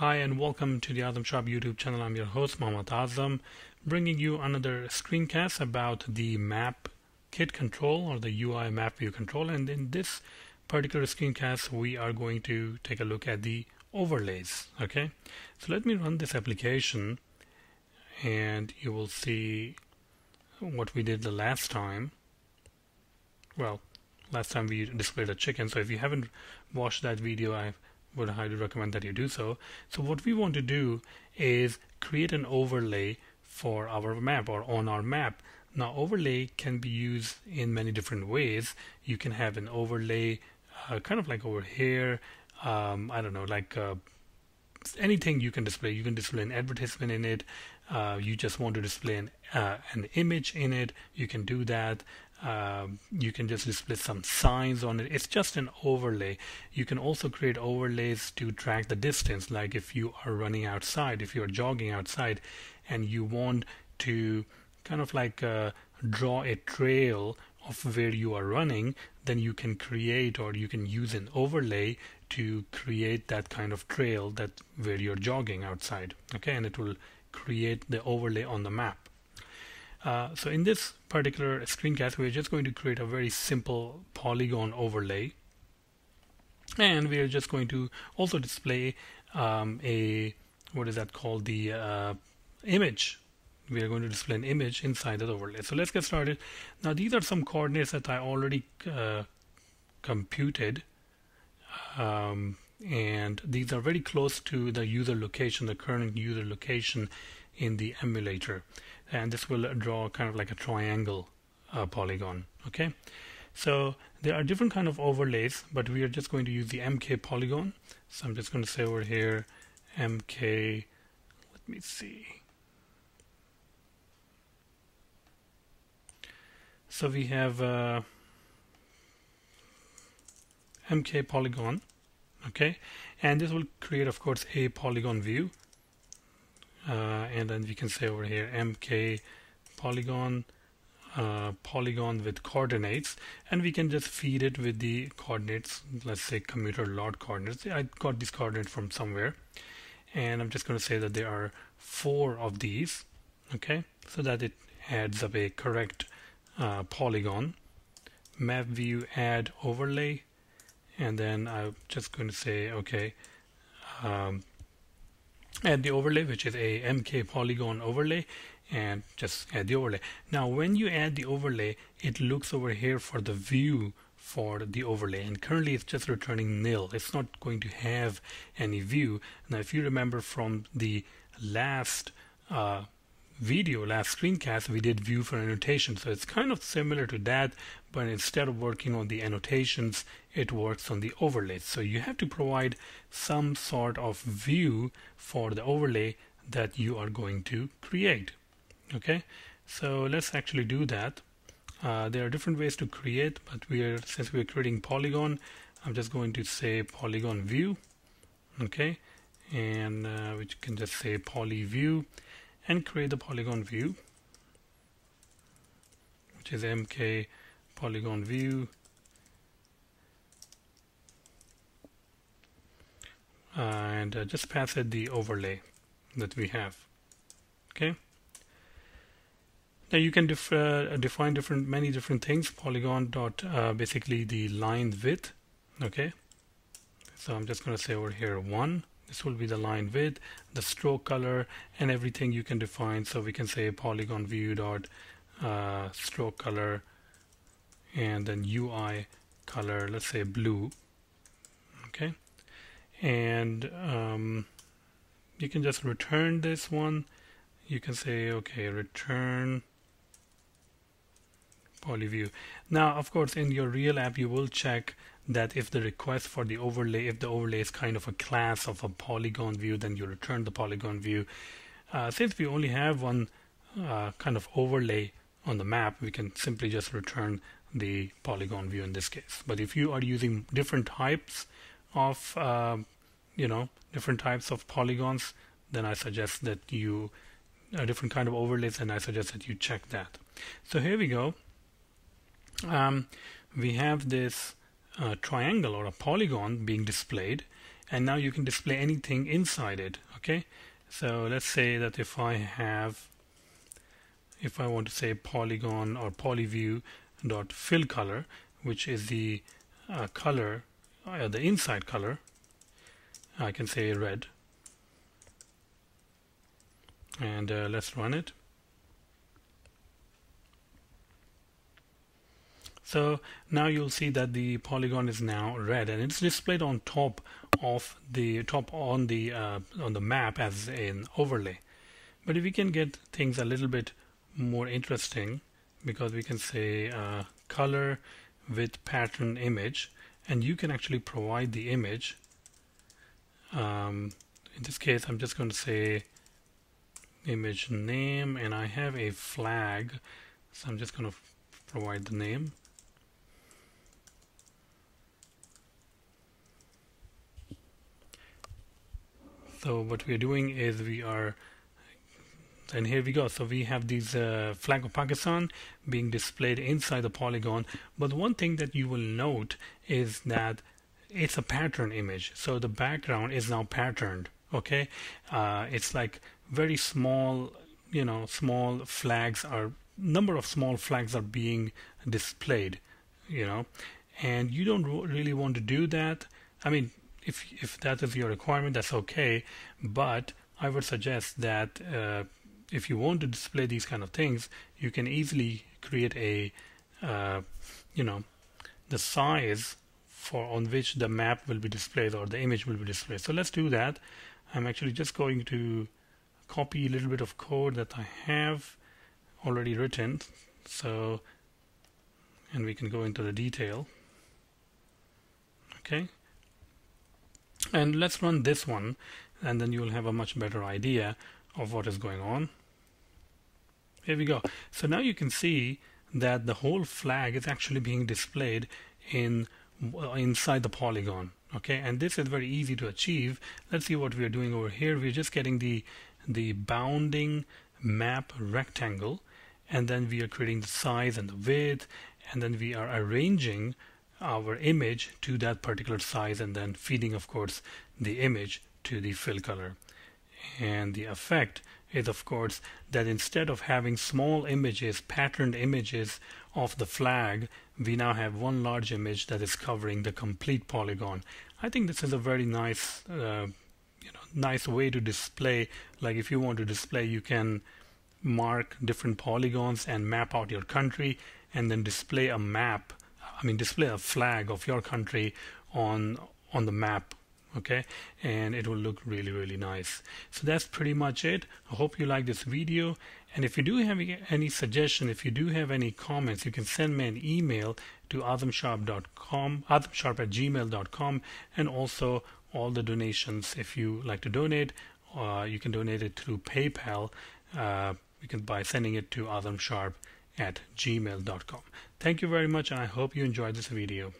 Hi and welcome to the AzamSharp YouTube channel. I'm your host Mohammad Azam, bringing you another screencast about the map kit control or the UI map view control. And in this particular screencast, we are going to take a look at the overlays. Okay, so let me run this application, and you will see what we did the last time. Well, last time we displayed a chicken. So if you haven't watched that video, I would highly recommend that you do so. So what we want to do is create an overlay for our map or on our map. Now overlay can be used in many different ways. You can have an overlay uh, kind of like over here. Um, I don't know, like uh, anything you can display. You can display an advertisement in it. Uh, you just want to display an, uh, an image in it. You can do that. Um, you can just display some signs on it. It's just an overlay. You can also create overlays to track the distance, like if you are running outside, if you're jogging outside, and you want to kind of like uh, draw a trail of where you are running, then you can create or you can use an overlay to create that kind of trail that where you're jogging outside. Okay, and it will create the overlay on the map. Uh, so in this particular screencast, we're just going to create a very simple polygon overlay. And we are just going to also display um, a, what is that called, the uh, image. We are going to display an image inside the overlay. So let's get started. Now these are some coordinates that I already uh, computed. Um, and these are very close to the user location, the current user location in the emulator and this will draw kind of like a triangle uh, polygon okay so there are different kind of overlays but we are just going to use the MK polygon so I'm just going to say over here MK let me see so we have uh, MK polygon okay? And this will create of course a polygon view. Uh, and then we can say over here mk polygon uh, polygon with coordinates. And we can just feed it with the coordinates let's say commuter lot coordinates. I got these coordinates from somewhere. And I'm just going to say that there are four of these okay? So that it adds up a correct uh, polygon map view add overlay and then I'm just going to say okay um, add the overlay which is a MK polygon overlay and just add the overlay. Now when you add the overlay it looks over here for the view for the overlay and currently it's just returning nil. It's not going to have any view. Now if you remember from the last uh, video last screencast we did view for annotation so it's kind of similar to that but instead of working on the annotations it works on the overlays. So you have to provide some sort of view for the overlay that you are going to create. Okay? So let's actually do that. Uh, there are different ways to create but we are since we are creating polygon I'm just going to say polygon view. Okay? And uh, which can just say poly view and create the polygon view which is mk polygon view. And uh, just pass it the overlay that we have okay? Now you can def uh, define different many different things. Polygon dot uh, basically the line width okay? So I'm just going to say over here one this will be the line width the stroke color and everything you can define. So we can say polygon view dot uh, stroke color and then UI color let's say blue. Okay? And um, you can just return this one. You can say okay return polyview now of course in your real app you will check that if the request for the overlay, if the overlay is kind of a class of a polygon view, then you return the polygon view. Uh, since we only have one uh, kind of overlay on the map, we can simply just return the polygon view in this case. But if you are using different types of, uh, you know, different types of polygons, then I suggest that you, a different kind of overlays, and I suggest that you check that. So here we go. Um, we have this a triangle or a polygon being displayed and now you can display anything inside it okay? So let's say that if I have if I want to say polygon or polyview dot fill color which is the uh, color uh, the inside color I can say red. And uh, let's run it so now you'll see that the polygon is now red and it's displayed on top of the top on the uh, on the map as an overlay. But if we can get things a little bit more interesting because we can say uh, color with pattern image and you can actually provide the image um, in this case I'm just going to say image name and I have a flag so I'm just going to provide the name so what we're doing is we are and here we go. So we have these uh, flag of Pakistan being displayed inside the polygon. But one thing that you will note is that it's a pattern image. So the background is now patterned okay? Uh, it's like very small you know small flags are number of small flags are being displayed you know? And you don't really want to do that. I mean if if that is your requirement that's okay but I would suggest that uh, if you want to display these kind of things, you can easily create a, uh, you know, the size for on which the map will be displayed or the image will be displayed. So let's do that. I'm actually just going to copy a little bit of code that I have already written. So, and we can go into the detail. Okay. And let's run this one and then you'll have a much better idea of what is going on. Here we go. So now you can see that the whole flag is actually being displayed in inside the polygon. Okay, and this is very easy to achieve. Let's see what we are doing over here. We're just getting the the bounding map rectangle, and then we are creating the size and the width, and then we are arranging our image to that particular size, and then feeding, of course, the image to the fill color. And the effect is of course that instead of having small images, patterned images of the flag, we now have one large image that is covering the complete polygon. I think this is a very nice, uh, you know, nice way to display. Like if you want to display, you can mark different polygons and map out your country, and then display a map. I mean, display a flag of your country on on the map okay? And it will look really really nice. So that's pretty much it. I hope you like this video. And if you do have any suggestion if you do have any comments you can send me an email to azamsharp.com azamsharp at gmail.com and also all the donations if you like to donate uh, you can donate it through paypal. Uh, you can by sending it to azamsharp at gmail.com thank you very much and i hope you enjoyed this video